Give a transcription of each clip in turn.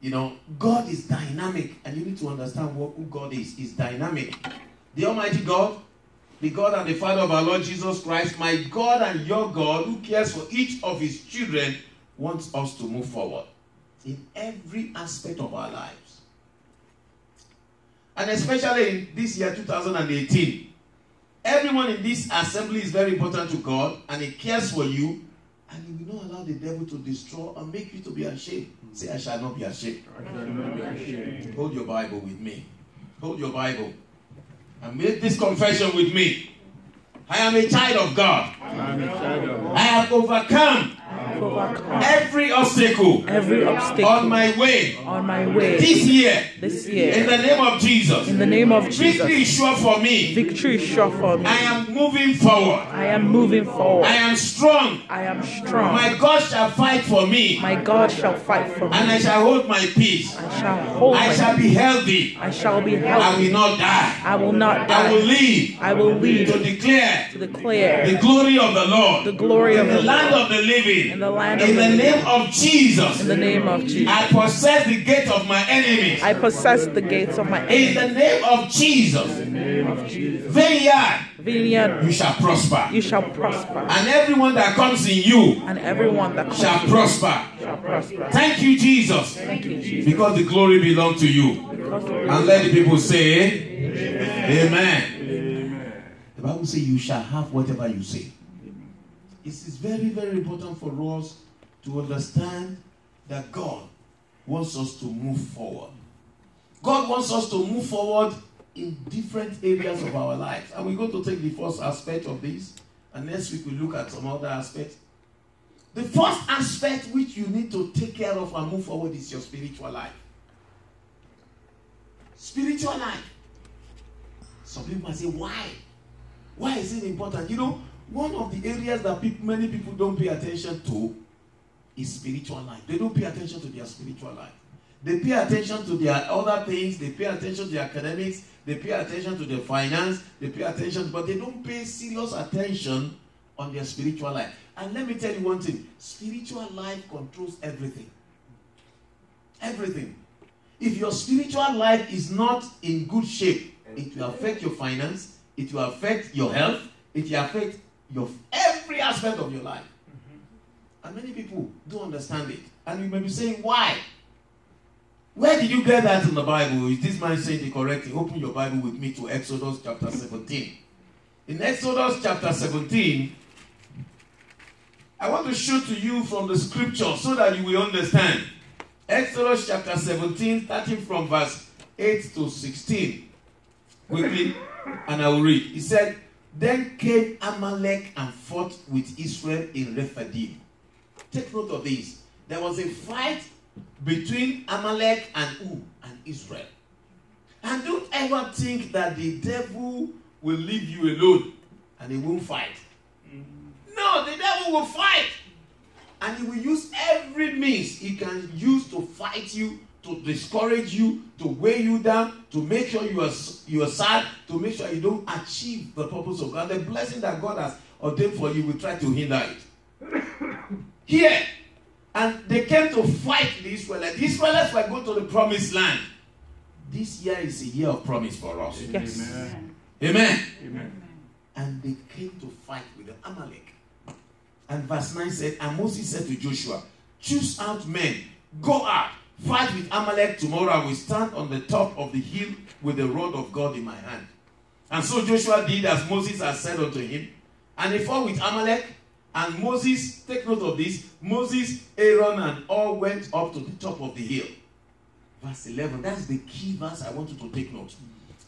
You know, God is dynamic, and you need to understand what who God is. Is dynamic. The Almighty God, the God and the Father of our Lord Jesus Christ, my God and your God, who cares for each of his children, wants us to move forward in every aspect of our lives. And especially in this year 2018, everyone in this assembly is very important to God and He cares for you and He will not allow the devil to destroy and make you to be ashamed. Say, I shall not be ashamed. not be ashamed. Hold your Bible with me. Hold your Bible. And make this confession with me. I am a child of God. I am a child of God. I have overcome every obstacle every obstacle on my way on my way this year. this In the name of Jesus. In the name of jesus Victory is sure for me. victory is sure for me. I am moving forward. I am moving forward I am strong. I am strong. My God shall fight for me. My God shall fight for me And I shall hold my peace. I shall hold I shall be healthy. I shall be healthy I will not die. I will not die I will live I will to lead declare to declare the glory of the Lord the glory in of the the land Lord of the living. in the land of In the the name of Jesus, In the name of Jesus. I possess the gates of my enemies. I possess the gates of my enemies. In the name of Jesus, in the name of Jesus. vineyard, Vineyard, you shall prosper. you shall prosper. And everyone that comes in you And everyone that shall prosper. shall prosper. Thank you, Jesus, Thank you, Jesus. because the glory belongs to you. And let the people say, Amen. The Bible says, You shall have whatever you say. It is very, very important for us to understand that God wants us to move forward. God wants us to move forward in different areas of our lives. And we're going to take the first aspect of this, and next week we'll look at some other aspects. The first aspect which you need to take care of and move forward is your spiritual life. Spiritual life. Some people might say, why? Why is it important? You know, one of the areas that people, many people don't pay attention to is spiritual life. They don't pay attention to their spiritual life. They pay attention to their other things. They pay attention to their academics. They pay attention to their finance. They pay attention, but they don't pay serious attention on their spiritual life. And let me tell you one thing spiritual life controls everything. Everything. If your spiritual life is not in good shape, it will affect your finance, it will affect your health, it will affect your every aspect of your life. Mm-hmm. And many people don't understand it. And you may be saying, why? Where did you get that in the Bible? Is this man saying the correct? Open your Bible with me to Exodus chapter 17. In Exodus chapter 17, I want to show to you from the scripture so that you will understand. Exodus chapter 17, starting from verse 8 to 16. Quickly, and I will read. He said, Then came Amalek and fought with Israel in Rephidim. Take note of this. There was a fight between Amalek and who? And Israel. And don't ever think that the devil will leave you alone and he won't fight. No, the devil will fight. And he will use every means he can use to fight you, to discourage you, to weigh you down, to make sure you are, you are sad, to make sure you don't achieve the purpose of God. The blessing that God has ordained for you will try to hinder it. Here, and they came to fight the Israelites. The Israelites were going to the promised land. This year is a year of promise for us. Yes. Amen. Amen. Amen. And they came to fight with the Amalek. And verse 9 said, And Moses said to Joshua, Choose out men, go out, fight with Amalek tomorrow. I will stand on the top of the hill with the rod of God in my hand. And so Joshua did as Moses had said unto him. And he fought with Amalek. And Moses, take note of this, Moses, Aaron, and Hur went up to the top of the hill. Verse 11, that's the key verse I want you to take note.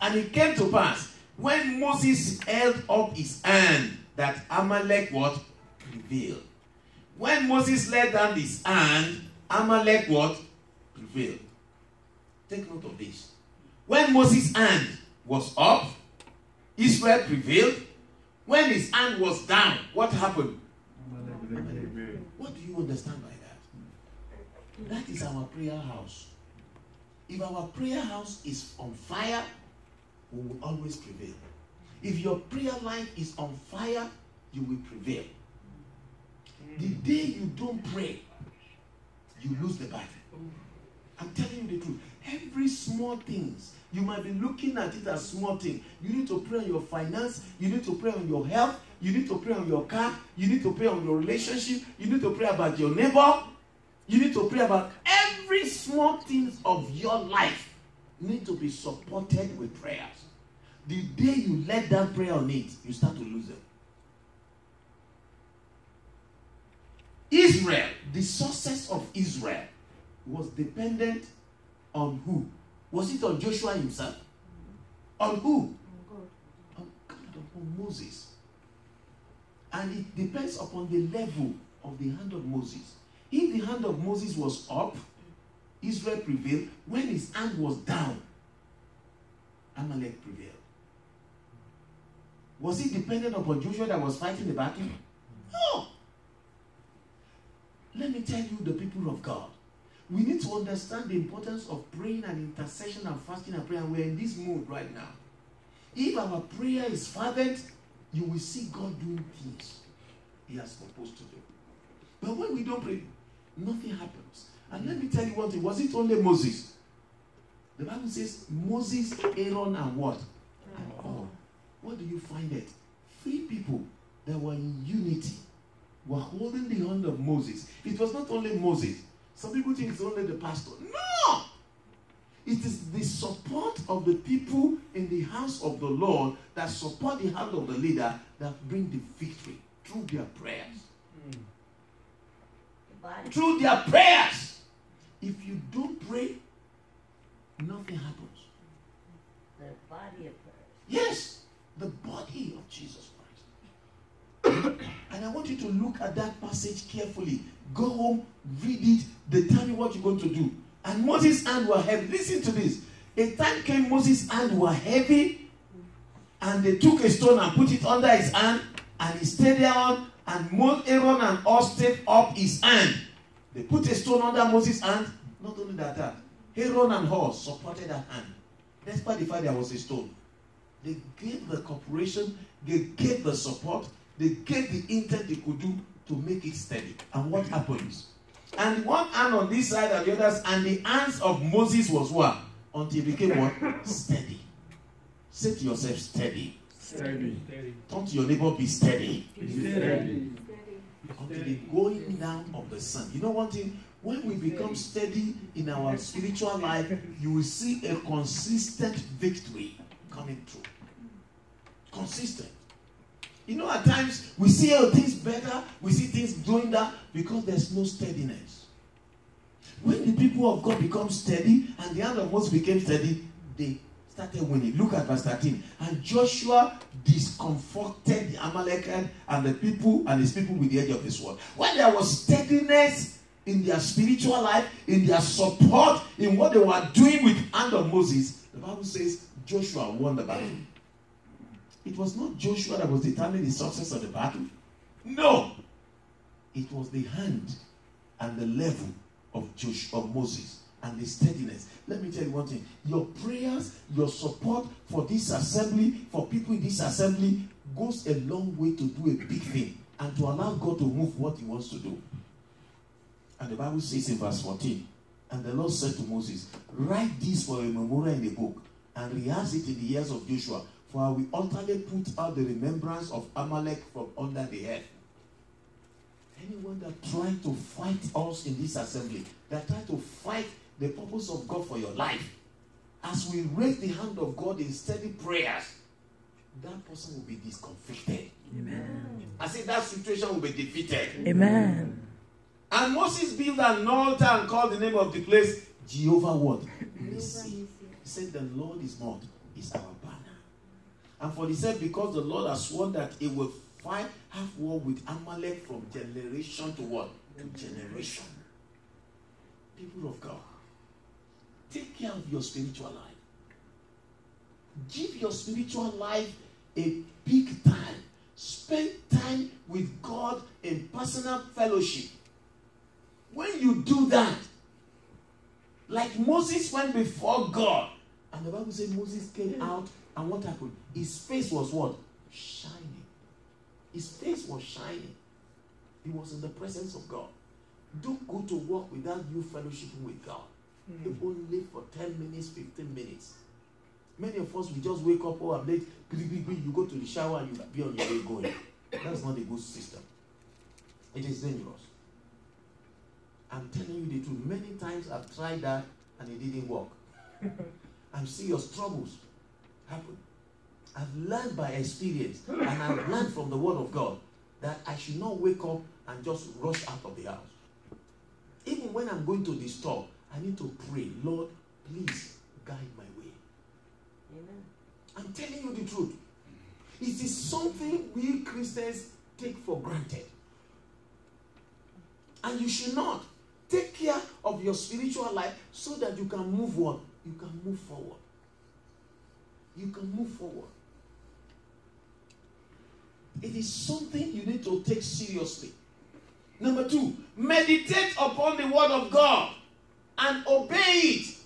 And it came to pass when Moses held up his hand that Amalek what? Prevailed. When Moses let down his hand, Amalek what? Prevailed. Take note of this. When Moses' hand was up, Israel prevailed. When his hand was down, what happened? What do you understand by that? That is our prayer house. If our prayer house is on fire, we will always prevail. If your prayer life is on fire, you will prevail. The day you don't pray, you lose the battle. I'm telling you the truth. Every small things. You might be looking at it as small thing. You need to pray on your finance. You need to pray on your health. You need to pray on your car. You need to pray on your relationship. You need to pray about your neighbor. You need to pray about every small things of your life need to be supported with prayers. The day you let that prayer on it, you start to lose them. Israel, the success of Israel was dependent on who? Was it on Joshua himself? On who? On God, upon Moses. And it depends upon the level of the hand of Moses. If the hand of Moses was up, Israel prevailed. When his hand was down, Amalek prevailed. Was it dependent upon Joshua that was fighting the battle? No. Let me tell you, the people of God, we need to understand the importance of praying and intercession and fasting and prayer. And we're in this mood right now. If our prayer is fervent, you will see God doing things He has proposed to do. But when we don't pray, nothing happens. And let me tell you one thing was it only Moses? The Bible says Moses, Aaron, and what? And Hur. What do you find it? Three people that were in unity were holding the hand of Moses. It was not only Moses. Some people think it's only the pastor. No! It is the support of the people in the house of the Lord that support the hand of the leader that bring the victory through their prayers. Mm. Through their prayers. If you don't pray, nothing happens. The body of prayers. Yes, the body of Jesus Christ. and I want you to look at that passage carefully. Go home, read it, They tell determine what you're going to do. And Moses' hand were heavy. Listen to this. A time came Moses' hand were heavy, and they took a stone and put it under his hand, and he stayed there and Aaron and Hur stayed up his hand. They put a stone under Moses' hand. Not only that, that Aaron and Hur supported that hand. Despite the fact there was a stone. They gave the corporation, they gave the support, they gave the intent they could do to make it steady. And what happens? And one hand on this side and the others, and the hands of Moses was what? Until it became what? Steady. Say to yourself, steady. Steady. Turn to your neighbor, be steady. Steady. Until the going down of the sun. You know one thing? When we become steady in our spiritual life, you will see a consistent victory coming through. Consistent. You know, at times we see things better, we see things going down because there's no steadiness. When the people of God become steady and the of Moses became steady, they started winning. Look at verse 13. And Joshua discomforted the Amalekite and the people and his people with the edge of his sword. When there was steadiness in their spiritual life, in their support, in what they were doing with hand of Moses, the Bible says Joshua won the battle. It was not Joshua that was determining the success of the battle. No. It was the hand and the level of Joshua, of Moses and the steadiness. Let me tell you one thing. Your prayers, your support for this assembly, for people in this assembly, goes a long way to do a big thing and to allow God to move what He wants to do. And the Bible says in verse 14, and the Lord said to Moses, Write this for a memorial in the book and rehearse it in the ears of Joshua, for I will utterly put out the remembrance of Amalek from under the earth. Anyone that trying to fight us in this assembly, that try to fight the purpose of God for your life, as we raise the hand of God in steady prayers, that person will be discomfited. Amen. I say that situation will be defeated. Amen. And Moses built an altar and called the name of the place Jehovah what? Nissi. He said, The Lord is not, is our banner. And for the said, because the Lord has sworn that he will fight, have war with Amalek from generation to what? To generation. People of God, take care of your spiritual life. Give your spiritual life a big time. Spend time with God in personal fellowship. When you do that, like Moses went before God, and the Bible says Moses came out, and what happened? His face was what? Shining. His face was shining. He was in the presence of God. Don't go to work without you fellowshipping with God. Hmm. if Only for 10 minutes, 15 minutes. Many of us, we just wake up, oh, I'm late, you go to the shower and you be on your way going. That's not a good system. It is dangerous. I'm telling you the truth. Many times I've tried that and it didn't work. see your troubles happen. I've learned by experience and I've learned from the Word of God that I should not wake up and just rush out of the house. Even when I'm going to the store, I need to pray, Lord, please guide my way. Amen. I'm telling you the truth. It is something we Christians take for granted. And you should not take care of your spiritual life so that you can move on. You can move forward. You can move forward. It is something you need to take seriously. Number two, meditate upon the word of God and obey it.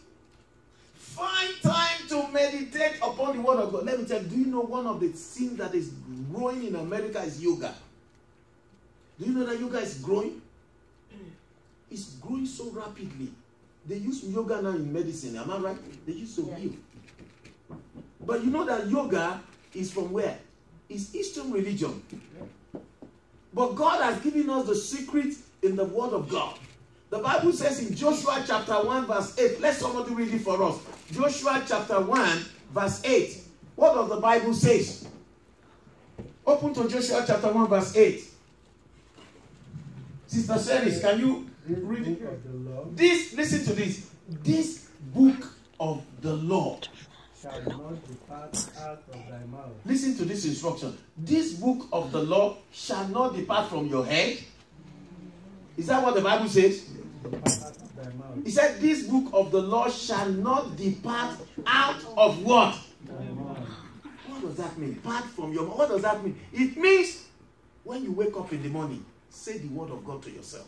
Find time to meditate upon the word of God. Let me tell you, do you know one of the things that is growing in America is yoga? Do you know that yoga is growing? It's growing so rapidly. They use yoga now in medicine, am I right? They used to Yeah. heal. But you know that yoga is from where? It's Eastern religion. But God has given us the secret in the Word of God. The Bible says in Joshua chapter 1, verse 8. Let somebody read it for us. Joshua chapter 1, verse 8. What does the Bible say? Open to Joshua chapter 1, verse 8. Sister Seris, can you read it? book of the law This, listen to this. This book of the law. Shall not depart out of thy mouth, Listen to this instruction. This book of the law shall not depart from your head. Is that what the Bible says? mouth, He said, This book of the law shall not depart out of what? mouth, What does that mean? Depart from your What does that mean? It means when you wake up in the morning, say the word of God to yourself.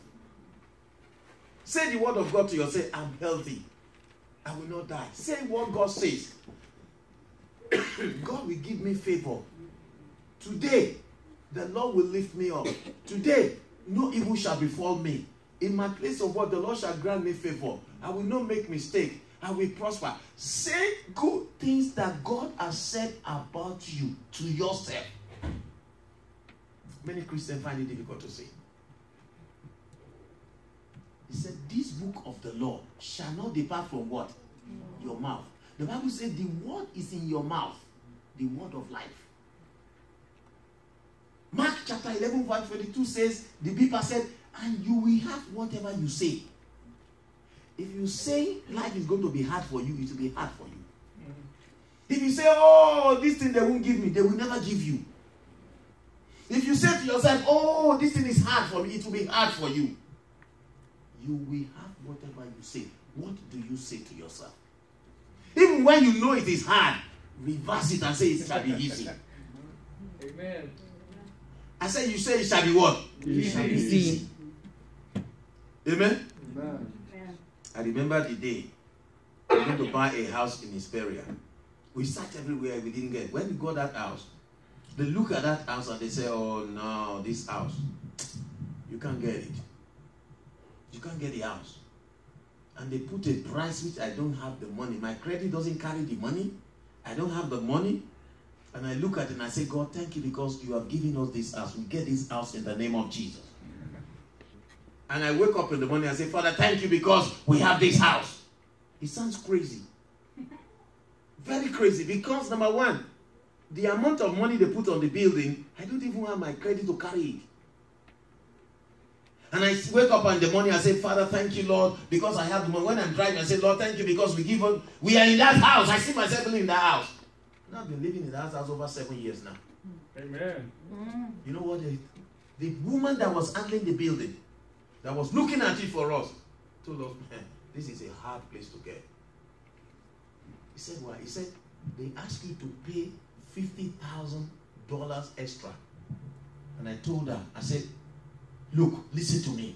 Say the word of God to yourself. I'm healthy. I will not die. Say what God says. God will give me favor. Today, the Lord will lift me up. Today, no evil shall befall me. In my place of work, the Lord shall grant me favor. I will not make mistake. I will prosper. Say good things that God has said about you to yourself. Many Christians find it difficult to say. He said, This book of the law shall not depart from what? Your mouth. The Bible says The word is in your mouth, the word of life. Mark chapter 11, verse 22 says, The people said, And you will have whatever you say. If you say life is going to be hard for you, it will be hard for you. Mm. If you say, Oh, this thing they won't give me, they will never give you. If you say to yourself, Oh, this thing is hard for me, it will be hard for you. You will have whatever you say. What do you say to yourself? Even when you know it is hard, reverse it and say it shall be easy. Amen. I said, You say it shall be what? It shall be Easy. easy. Amen. Amen. I remember the day we went to buy a house in Hesperia. We searched everywhere, we didn't get. When we got that house, they look at that house and they say, "Oh no, this house, you can't get it. You can't get the house." And they put a price which I don't have the money. My credit doesn't carry the money. I don't have the money. And I look at it and I say, God, thank you because you have given us this house. We get this house in the name of Jesus. And I wake up in the morning and say, Father, thank you because we have this house. It sounds crazy. Very crazy because, number one, the amount of money they put on the building, I don't even have my credit to carry it. And I wake up in the morning I say, Father, thank you, Lord, because I have the money. When I'm driving, I say, Lord, thank you because we give up. We are in that house. I see myself living in that house. And I've been living in that house over seven years now. Amen. Mm. You know what? The, the woman that was handling the building, that was looking at it for us, told us, man, this is a hard place to get. He said, why? He said, they asked you to pay $50,000 extra. And I told her, I said, look, listen to me.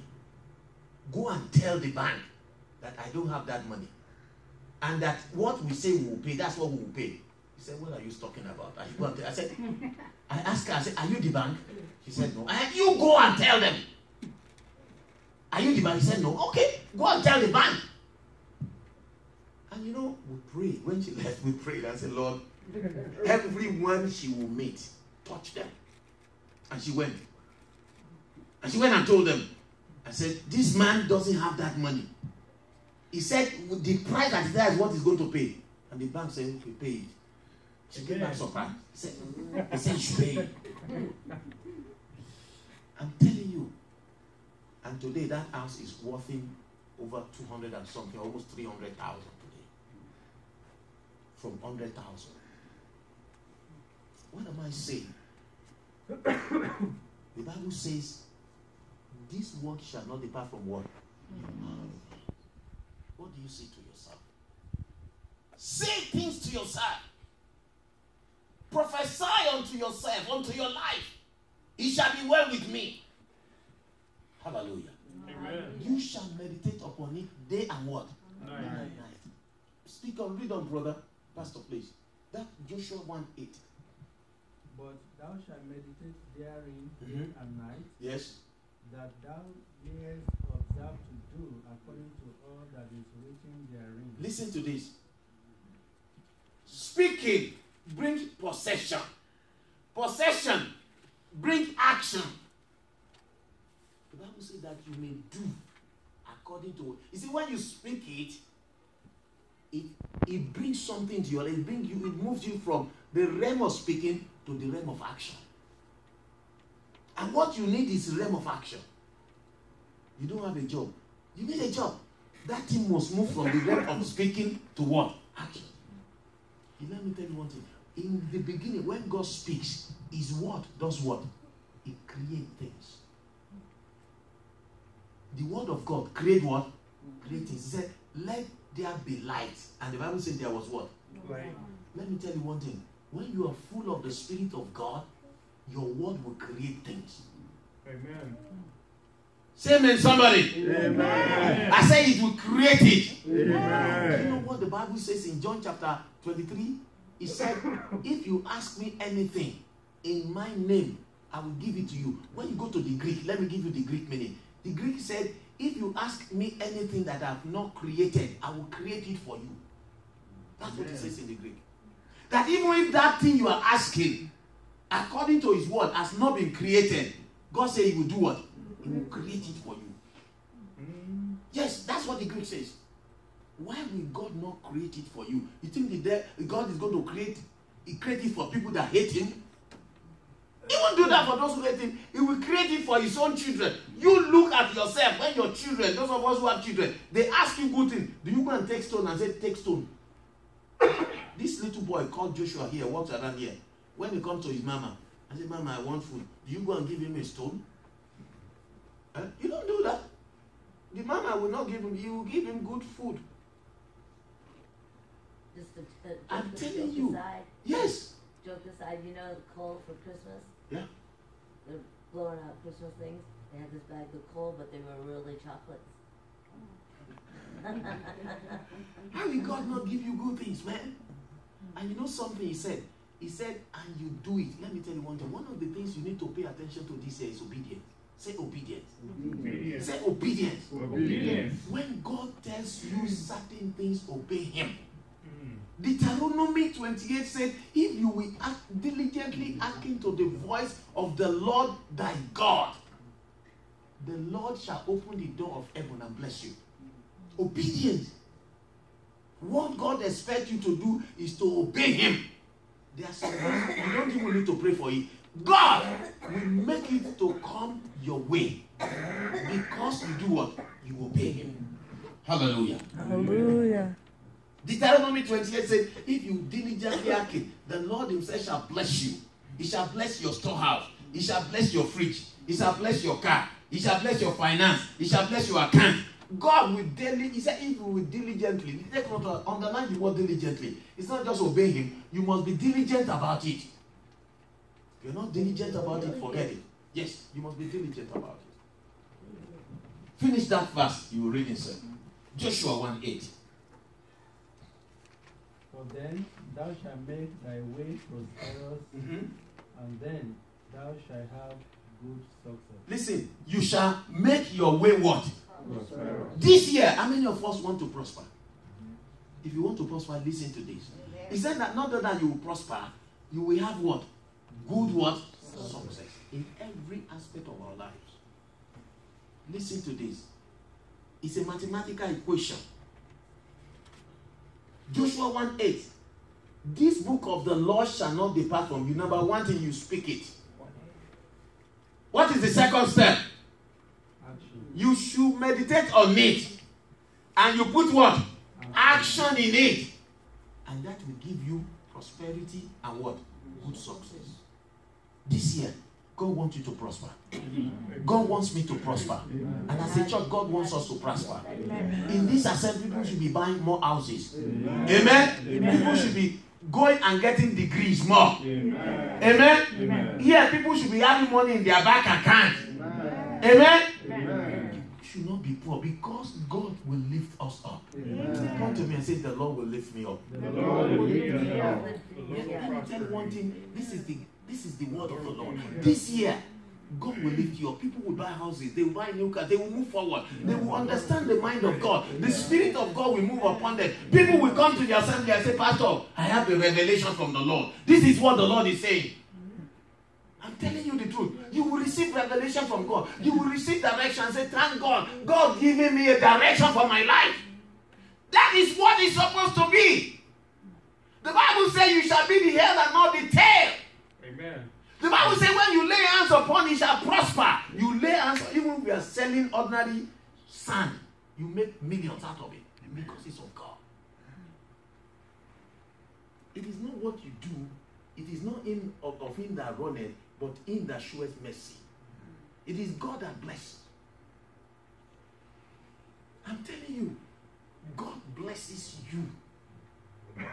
Go and tell the bank that I don't have that money. And that what we say we will pay, that's what we will pay. He said, what are you talking about? I, I said, I asked her, I said, Are you the bank? She said, No. I said, You go and tell them. Are you the bank? He said, No. Okay, go and tell the bank. And you know, we prayed. When she left, we prayed. I said, Lord, everyone she will meet, touch them. And she went. And she went and told them. I said, This man doesn't have that money. He said, The price that is there is what he's going to pay. And the bank said, Okay, pay it. She came back surprised. He said, he said, You pay it. I'm telling you. And today that house is worth him over 200 and something, almost 300,000 today. From 100,000. What am I saying? the Bible says, This work shall not depart from what? Your mouth. What do you say to yourself? Say things to yourself. Prophesy unto yourself, unto your life. It shall be well with me. Hallelujah. Amen. You shall meditate upon it day and what? Nice. Night. Speak on, read on, brother. Pastor, please. That Joshua 1 8. But thou shalt meditate therein day Mhm. and night, Yes. That thou mayest observe to do according to all that is written therein. Listen to this. Speaking brings possession. Possession brings action. The Bible says that you may do according to. You see, when you speak it, it it brings something to your life. It brings you. It moves you from the realm of speaking to the realm of action. And what you need is realm of action. You don't have a job. You need a job. That thing must move from the realm of speaking to what? Action. Let me tell you one thing. In the beginning, when God speaks, His word does what? It creates things. The word of God create what? Create things. He said, Let there be light. And the Bible said there was what? Right. Let me tell you one thing. When you are full of the Spirit of God, your word will create things. Amen. Say amen, somebody. Amen. I say it will create it. Do you know what the Bible says in John chapter 23? It said, If you ask me anything in my name, I will give it to you. When you go to the Greek, let me give you the Greek meaning. The Greek said, If you ask me anything that I have not created, I will create it for you. That's what it says in the Greek. That even if that thing you are asking, according to his word, has not been created, God said he will do what? He will create it for you. Yes, that's what the Greek says. Why will God not create it for you? You think that God is going to create create it for people that hate him? He won't do that for those who hate him. He will create it for his own children. You look at yourself when your children, those of us who have children, they ask you good things. Do you go and take stone and say, take stone? this little boy called Joshua here walks around here. When he comes to his mama, I say, Mama, I want food. Do you go and give him a stone? Eh? You don't do that. The mama will not give him, you will give him good food. Just to, uh, I'm to telling you. Aside, Yes. joke aside, you know, the coal for Christmas. Yeah. They're blowing out Christmas things. They had this bag of coal, but they were really chocolates. How will God not give you good things, man? And you know something he said? He said, and you do it. Let me tell you one thing. One of the things you need to pay attention to this year is obedience. Say obedience. Obedience. Say obedience. Obedience. When God tells you certain things, obey Him. Mm. Deuteronomy 28 said, If you will act diligently hearken to the voice of the Lord thy God, the Lord shall open the door of heaven and bless you. Obedience. What God expects you to do is to obey Him. There are some things you don't even need to pray for it. God will make it to come your way because you do what? You obey Him. Hallelujah. Hallelujah. Deuteronomy 28 says, If you diligently hearken, the Lord Himself shall bless you. He shall bless your storehouse. He shall bless your fridge. He shall bless your car. He shall bless your finance. He shall bless your account. God will daily, He said, if you will diligently, take note underline the word diligently. It's not just obey Him, you must be diligent about it. If you're not diligent about it, forget it. Yes, you must be diligent about it. Finish that verse, you will read it, sir. Joshua 1 8. For then thou shalt make thy way prosperous, mm-hmm. and then thou shalt have good success. Listen, you shall make your way what? This year, how many of us want to prosper? If you want to prosper, listen to this. He said that not that you will prosper, you will have what? Good what? Success. In every aspect of our lives. Listen to this. It's a mathematical equation. Joshua 1 8. This book of the law shall not depart from you. Number one thing, you speak it. What is the second step? You should meditate on it. And you put what? Action in it. And that will give you prosperity and what? Good success. This year, God wants you to prosper. God wants me to prosper. And as a church, God wants us to prosper. In this assembly, people should be buying more houses. Amen. People should be going and getting degrees more. Amen. Here, people should be having money in their bank account. Amen. People should not be poor because God will lift us up. Come to me and say, The Lord will lift me up. Let me tell you one thing. This is the this is the word of the Lord. This year, God will lift you up. People will buy houses, they will buy new cars, they will move forward. They will understand the mind of God. The Spirit of God will move upon them. People will come to the assembly and say, Pastor, I have a revelation from the Lord. This is what the Lord is saying. I'm telling you the truth. You will receive revelation from God. You will receive direction say, Thank God. God giving me a direction for my life. That is what it's supposed to be. The Bible says you shall be the head and not the tail. Amen. The Bible says when you lay hands upon it shall prosper. You lay hands, even if you are selling ordinary sand, you make millions out of it because it's of God. It is not what you do, it is not in of, of him that runneth, but him that showeth mercy. It is God that blesses. I'm telling you, God blesses you.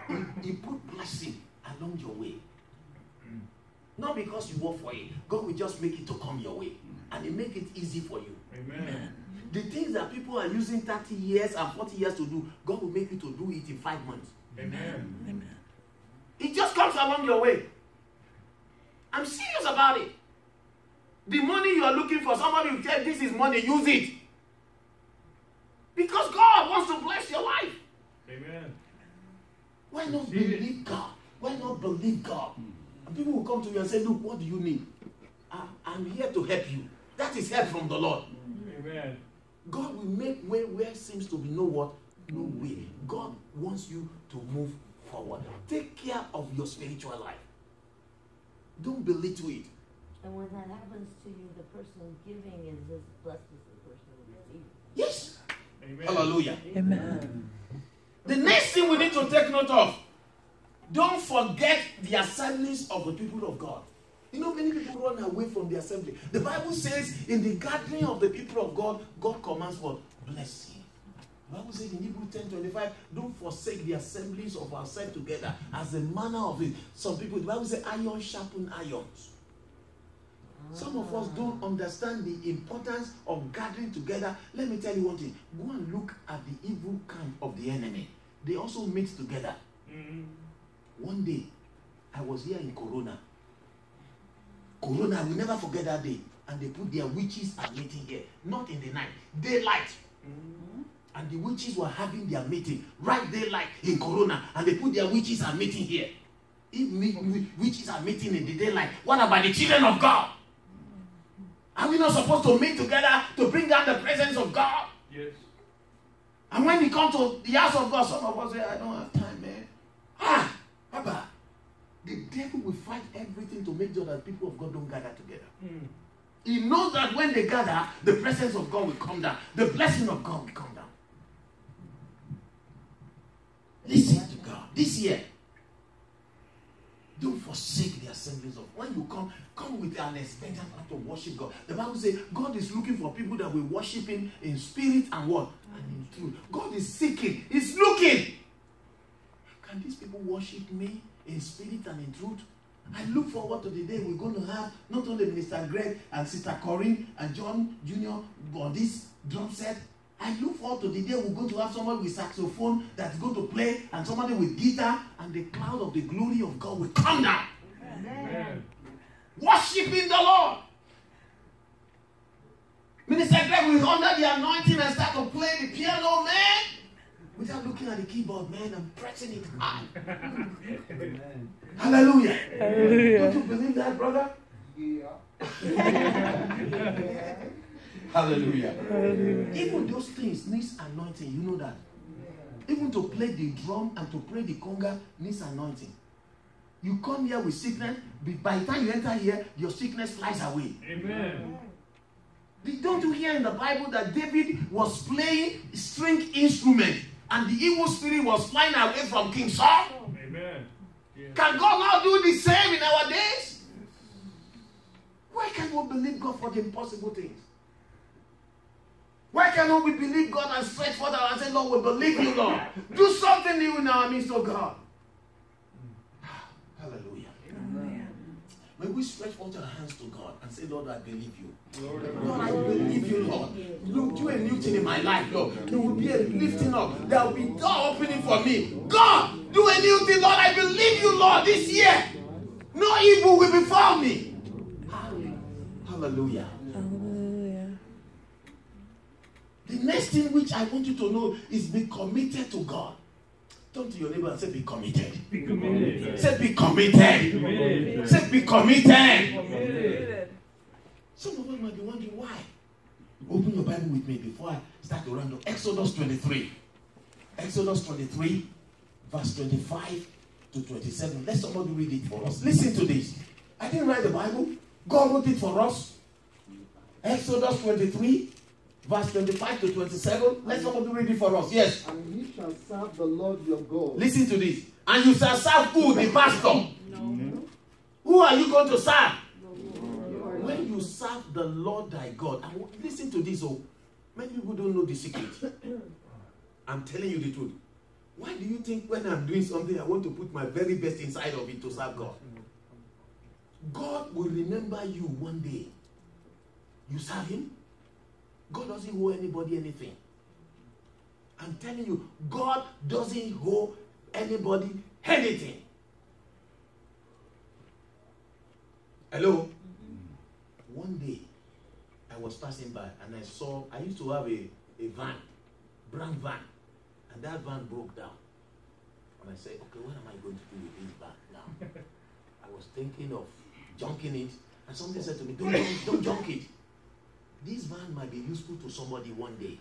He, he put blessing along your way. Not because you work for it. God will just make it to come your way. And He make it easy for you. Amen. The things that people are using 30 years and 40 years to do, God will make you to do it in five months. Amen. Amen. It just comes along your way. I'm serious about it. The money you are looking for, somebody will tell this is money, use it. Because God wants to bless your life. Amen. Why not believe God? Why not believe God? And people will come to you and say, Look, what do you need? I, I'm here to help you. That is help from the Lord. Amen. God will make way where seems to be no what? No way. God wants you to move forward. Take care of your spiritual life. Don't belittle it. And when that happens to you, the person giving is as blessed as the person receiving. Yes. Amen. Hallelujah. Amen. The next thing we need to take note of don't forget the assemblies of the people of God. You know, many people run away from the assembly. The Bible says, in the gathering of the people of God, God commands what? Blessing. Bible says in Hebrew 10 25, don't forsake the assemblies of ourselves together as the manner of it. Some people, the Bible says, iron sharpen irons. Some of us don't understand the importance of gathering together. Let me tell you one thing. Go and look at the evil camp of the enemy. They also meet together. Mm. One day, I was here in Corona. Corona, I will never forget that day. And they put their witches and meeting here. Not in the night, daylight. And the witches were having their meeting right daylight in Corona. And they put their witches are meeting here. If witches are meeting in the daylight, what about the children of God? Are we not supposed to meet together to bring down the presence of God? Yes. And when we come to the house of God, some of us say, I don't have time, man. Ah, Papa, the devil will fight everything to make sure that people of God don't gather together. Mm. He knows that when they gather, the presence of God will come down, the blessing of God will come down. Listen to God. This year, don't forsake the assemblies of when you come, come with an expectant to worship God. The Bible says God is looking for people that will worship Him in spirit and what? And in truth. God is seeking, He's looking. Can these people worship me in spirit and in truth? I look forward to the day we're going to have not only Minister Greg and Sister Corinne and John Jr. on this drum set. I look forward to the day we're going to have somebody with saxophone that's going to play and somebody with guitar and the cloud of the glory of God will come down. Amen. Worshiping the Lord. Minister Greg will under the anointing and start to play the piano, man. without looking at the keyboard, man, I'm pressing it hard. Hallelujah. Hallelujah. Don't you believe that, brother? Hallelujah. Even those things needs anointing. You know that. Even to play the drum and to play the conga needs anointing. You come here with sickness, but by the time you enter here, your sickness flies away. Amen. Don't you hear in the Bible that David was playing string instrument and the evil spirit was flying away from King Saul? Amen. Yes. Can God not do the same in our days? Why can't we believe God for the impossible things? Why cannot we believe God and stretch forth our hands and say, Lord, we believe you, Lord. Do something new in our midst, oh God. Hallelujah. May we stretch forth our hands to God and say, Lord, I believe you. Lord, I believe you, Lord. Do a new thing in my life, Lord. There will be a lifting up. There will be door opening for me. God, do a new thing, Lord. I believe you, Lord, this year. No evil will befall me. Hallelujah. The next thing which I want you to know is be committed to God. Turn to your neighbor and say, Be committed. Be committed. Say, Be committed. Committed. Say, Be committed. Committed. Some of us might be wondering why. Open your Bible with me before I start to round up. Exodus 23. Exodus 23, verse 25 to 27. Let somebody read it for us. Listen to this. I didn't write the Bible. God wrote it for us. Exodus 23, verse 25 to 27. Let somebody read it for us. Yes. And you shall serve the Lord your God. Listen to this. And you shall serve who? The pastor. No. Who are you going to serve? When you serve the Lord thy God, and listen to this, oh, many people don't know the secret. I'm telling you the truth. Why do you think when I'm doing something, I want to put my very best inside of it to serve God? God will remember you one day. You serve Him. God doesn't owe anybody anything. I'm telling you, God doesn't owe anybody anything. Hello? One day, I was passing by and I saw, I used to have a, a van, brown van, and that van broke down. And I said, okay, what am I going to do with this van now? I was thinking of junking it, and somebody said to me, don't, junk- don't junk it. This van might be useful to somebody one day.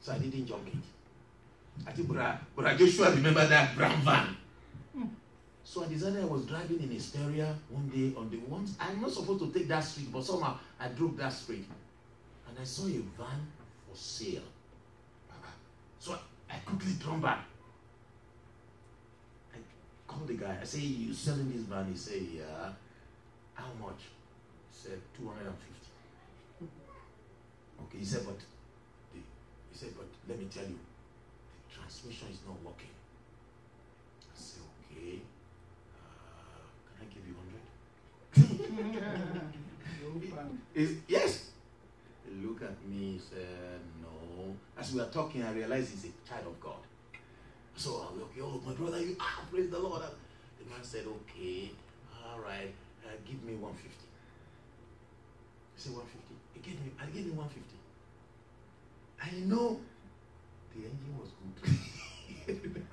So I didn't junk it. I think, Brother, Brother Joshua, remember that brown van? Hmm. So I decided I was driving in Hesperia one day on the ones I'm not supposed to take that street, but somehow I drove that street. And I saw a van for sale. So I, quickly turned back. I called the guy. I say, You selling this van? He said, Yeah. How much? He said, 250. Okay, he said, but the, he said, but let me tell you, the transmission is not working. I said, okay. Uh, can I give you 100? Is yes. He looked at me, he said, no. As we were talking, I realized he's a child of God. So I was okay, oh my brother, you ah, praise the Lord. The man said, okay, all right, uh, give me 150. He said 150. He gave me, I gave him 150. I know the engine was good.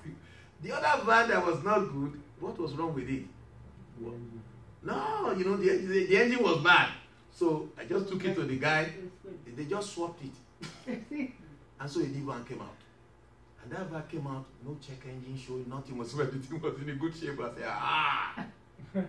the other van that was not good, what was wrong with it? No, you know, the, the, the engine was bad. So I just took it to the guy. They just swapped it. and so a new van came out. And that van came out, no check engine showing, nothing was everything was in a good shape. I said, ah. he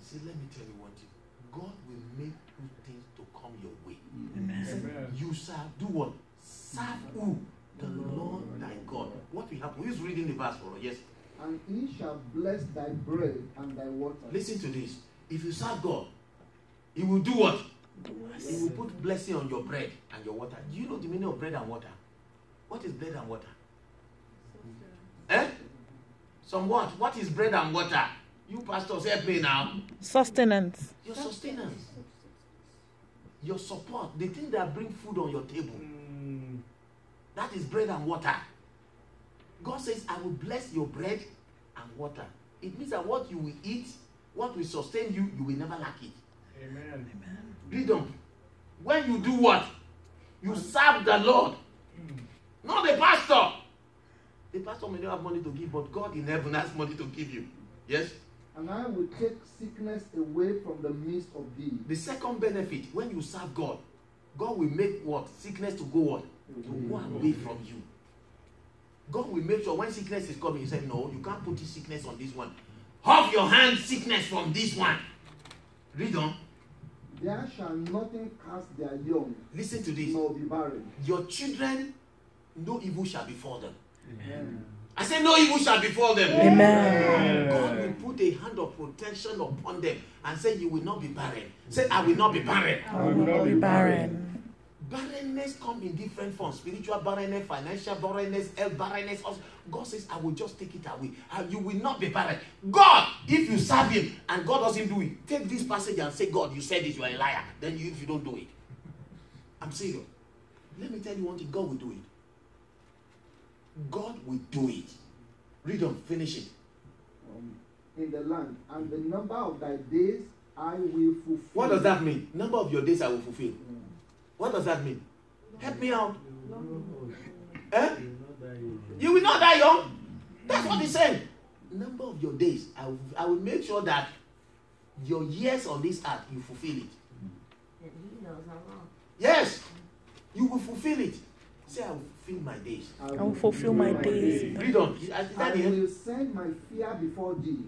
said, let me tell you one thing. God will make good things to come your way. Amen. You shall do what? Serve who? The Lord thy God. What will happen? Who's reading the verse for us? Yes. And he shall bless thy bread and thy water. Listen to this. If you serve God, He will do what? He will put blessing on your bread and your water. Do you know the meaning of bread and water? What is bread and water? Eh? Some what? What is bread and water? You pastors help me now. Sustenance. Your sustenance. Your support. The thing that bring food on your table. Mm. That is bread and water. God says, I will bless your bread and water. It means that what you will eat, what will sustain you, you will never lack it. Amen. Read on. When you do what? You serve the Lord. not the pastor. The pastor may not have money to give, but God in heaven has money to give you. Yes? And I will take sickness away from the midst of thee. The second benefit, when you serve God, God will make what? Sickness to go what? To go away from you. God will make sure when sickness is coming, He said, No, you can't put this sickness on this one. Off your hand, sickness from this one. Read on. There shall nothing cast their young, Listen to this. nor be barren. Your children, no evil shall befall them. Amen. I said, No evil shall befall them. Amen. God will put a hand of protection upon them and say, You will not be barren. Say, I will not be barren. I will not be barren. Barrenness come in different forms spiritual barrenness, financial barrenness, health barrenness. God says, I will just take it away. You will not be barren. God, if you serve Him and God doesn't do it, take this passage and say, God, you said this, you are a liar. Then you, if you don't do it, I'm serious. Let me tell you one thing God will do it. God will do it. Read on, finish it. Um, in the land, and the number of thy days I will fulfill. What does that mean? Number of your days I will fulfill. Mm. What does that mean? Help me out. Know, Eh? you will not die young. That's what he said. Number of your days, I will, I will make sure that your years on this earth, you fulfill it. And he knows how long. Yes, you will fulfill it. Say, I will fulfill my days. I will fulfill my days. Read on. Is is I that the end? will send my fear before thee,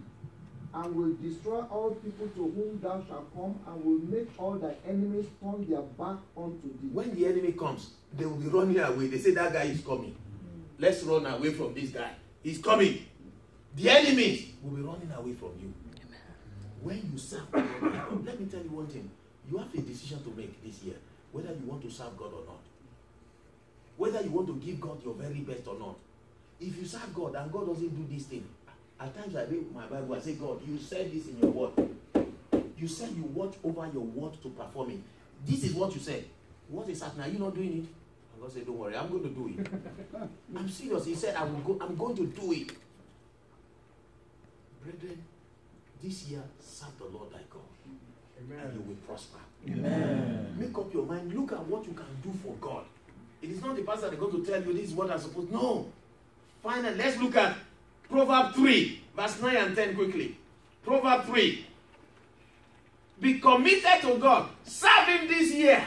and will destroy all people to whom thou shalt come, and will make all thy enemies turn their back unto thee. When the enemy comes, they will be running away. They say, That guy is coming. Let's run away from this guy. He's coming. The enemies will be running away from you. When you serve God, let me tell you one thing. You have a decision to make this year whether you want to serve God or not. Whether you want to give God your very best or not. If you serve God and God doesn't do this thing, at times I read my Bible, I say, God, you said this in your word. You said you watch over your word to perform it. This is what you said. What is happening? Are you not doing it? And God said, Don't worry, I'm going to do it. I'm serious. He said, I will go, I'm going to do it. Brethren, this year serve the Lord thy God, and you will prosper. Amen. Make up your mind. Look at what you can do for God. It is not the pastor that's going to tell you this is what I'm supposed. No. Finally, let's look at Proverb 3, verse 9 and 10 quickly. Proverb 3. Be committed to God. Serve Him this year.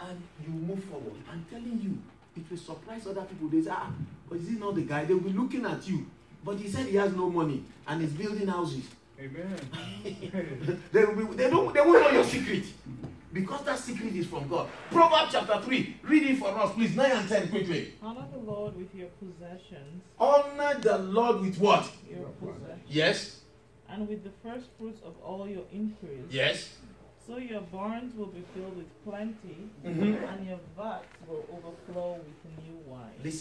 And you move forward. I'm telling you, it will surprise other people. They say, ah, but is he not the guy? They'll be looking at you. But he said he has no money and he's building houses. Amen. they, will be, they, don't, they won't know your secret. Because that secret is from God. Proverbs chapter 3. Read it for us, please. 9 and 10 quickly. Honor the Lord with your possessions, Honor the Lord with what? your possessions, Yes. and with the first fruits of all your increase. Yes. So your barns will be filled with plenty, Mhm. and your vats will overflow with new wine. Listen.